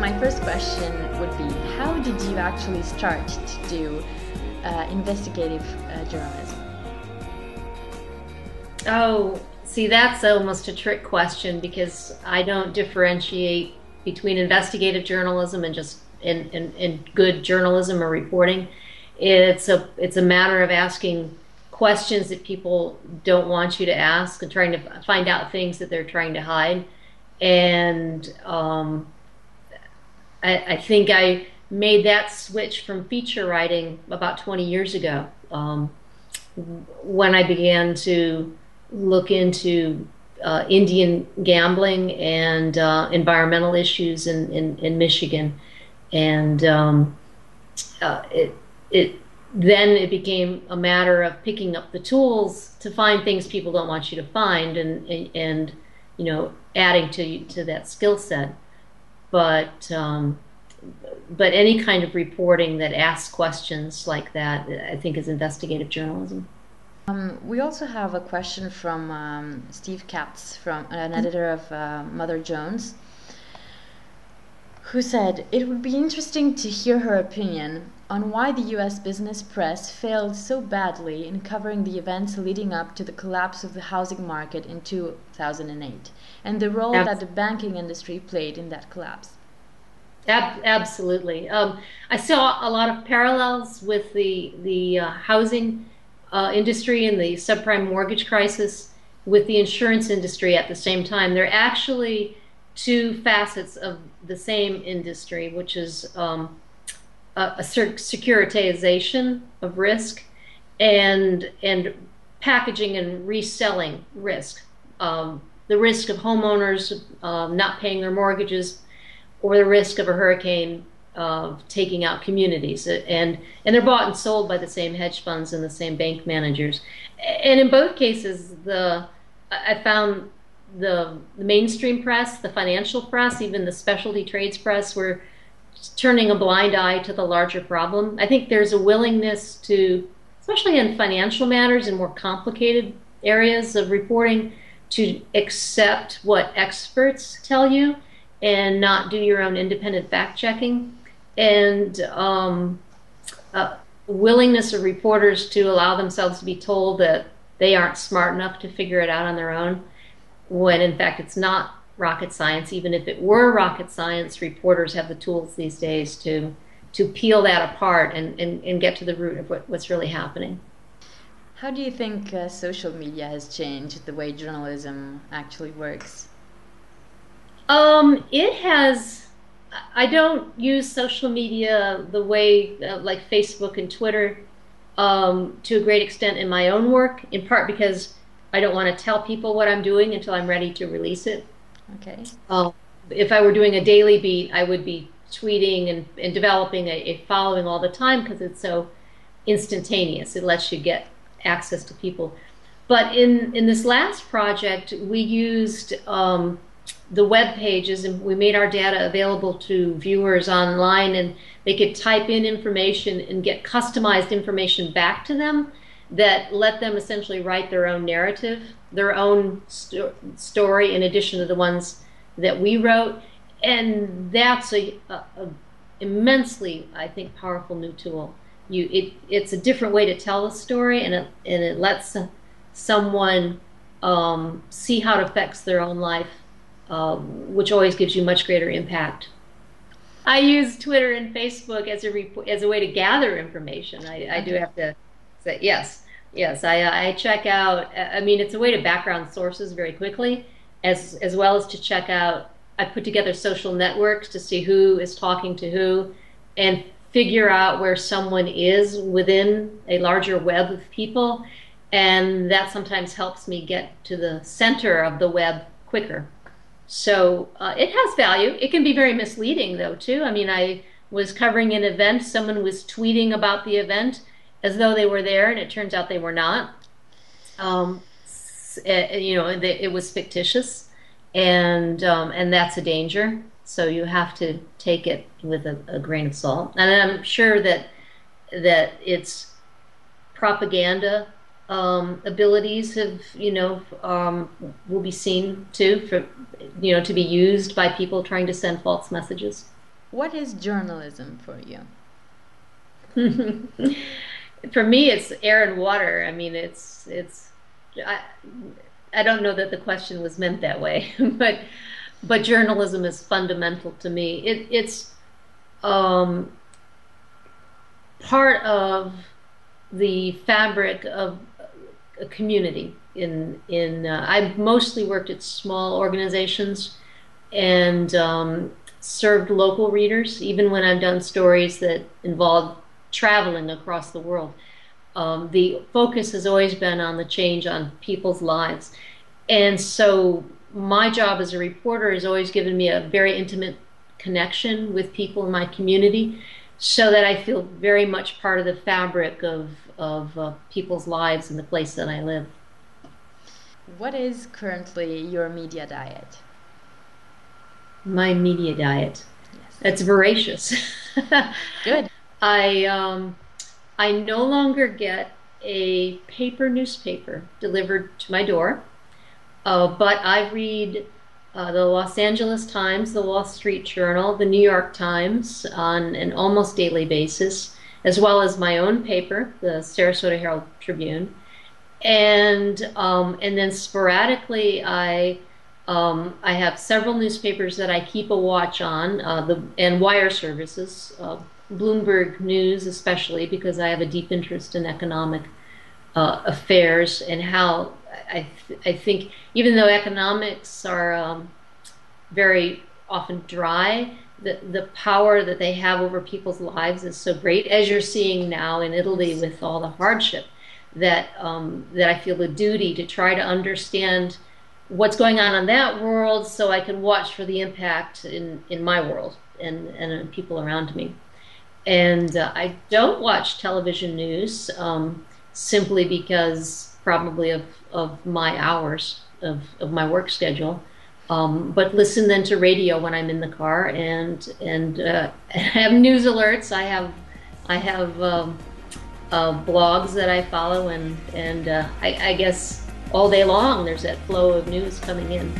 my first question would be How did you actually start to do uh, investigative uh, journalism? Oh, see, that's almost a trick question because I don't differentiate between investigative journalism and just in, good journalism or reporting. It's a it's a matter of asking questions that people don't want you to ask and trying to find out things that they're trying to hide. And um, I, I, think I made that switch from feature writing about 20 years ago um, when I began to look into uh, Indian gambling and uh, environmental issues in, in, in Michigan. And um, uh, it, it, then it became a matter of picking up the tools to find things people don't want you to find and, and, and you know, adding to, to that skill set. But, um, but any kind of reporting that asks questions like that, I think, is investigative journalism. Um, we also have a question from um, Steve Katz, from an editor of uh, Mother Jones, who said it would be interesting to hear her opinion on why the U.S. business press failed so badly in covering the events leading up to the collapse of the housing market in 2008 and the role that the banking industry played in that collapse. Ab- absolutely. Um, I saw a lot of parallels with the the uh, housing uh, industry and the subprime mortgage crisis with the insurance industry at the same time. They're actually two facets of the same industry, which is um, a, a securitization of risk and and packaging and reselling risk. Um, the risk of homeowners um, not paying their mortgages, or the risk of a hurricane of taking out communities and and they're bought and sold by the same hedge funds and the same bank managers and in both cases the i found the, the mainstream press the financial press even the specialty trades press were turning a blind eye to the larger problem. I think there's a willingness to especially in financial matters and more complicated areas of reporting to accept what experts tell you and not do your own independent fact checking. And um, willingness of reporters to allow themselves to be told that they aren't smart enough to figure it out on their own, when in fact it's not rocket science. Even if it were rocket science, reporters have the tools these days to to peel that apart and, and, and get to the root of what, what's really happening. How do you think uh, social media has changed the way journalism actually works? Um, it has I don't use social media the way uh, like Facebook and Twitter um, to a great extent in my own work, in part because I don't want to tell people what I'm doing until I'm ready to release it. Okay. Uh, if I were doing a daily beat, I would be tweeting and, and developing a, a following all the time because it's so instantaneous. It lets you get access to people. But in, in this last project, we used um, the web pages and we made our data available to viewers online and they could type in information and get customized information back to them that let them essentially write their own narrative, their own sto- story in addition to the ones that we wrote. And that's a, a, a immensely, I think, powerful new tool. You, it, it's a different way to tell a story, and it, and it lets someone um, see how it affects their own life um, which always gives you much greater impact. I use Twitter and Facebook as a as a way to gather information. I, I do have to say yes, yes. I, I check out. I mean, it's a way to background sources very quickly, as as well as to check out. I put together social networks to see who is talking to who, and figure out where someone is within a larger web of people, and that sometimes helps me get to the center of the web quicker. So uh, it has value. It can be very misleading, though, too. I mean, I was covering an event, someone was tweeting about the event as though they were there, and it turns out they were not. Um, it, eh, you know, it was fictitious, and um, and that's a danger. So you have to take it with a, a grain of salt. And I'm sure that that it's propaganda um, abilities have, you know, um, will be seen too for, you know, to be used by people trying to send false messages. What is journalism for you? for me, it's air and water. I mean, it's it's. I, I don't know that the question was meant that way, but but journalism is fundamental to me. It, it's um, part of the fabric of a community. In in uh, I've mostly worked at small organizations and um, served local readers, even when I've done stories that involve traveling across the world. Um, the focus has always been on the change on people's lives, and so my job as a reporter has always given me a very intimate connection with people in my community so that I feel very much part of the fabric of, of uh, people's lives in the place that I live. What is currently your media diet? My media diet. Yes. It's voracious. Good. I um, I no longer get a paper newspaper delivered to my door. Uh, but I read uh, the Los Angeles Times, the Wall Street Journal, the New York Times on an almost daily basis, as well as my own paper, the Sarasota Herald Tribune, and um, and then sporadically I. Um, I have several newspapers that I keep a watch on, uh, the, and wire services, uh, Bloomberg News especially, because I have a deep interest in economic uh, affairs and how I, th- I think even though economics are um, very often dry, the, the power that they have over people's lives is so great, as you're seeing now in Italy with all the hardship, that um, that I feel the duty to try to understand what's going on in that world, so I can watch for the impact in, in my world and and people around me. And uh, I don't watch television news um, simply because probably of of my hours of, of my work schedule. Um, but listen then to radio when I'm in the car and and uh, have news alerts. I have I have um, uh, blogs that I follow and and uh, I, I guess all day long there's that flow of news coming in.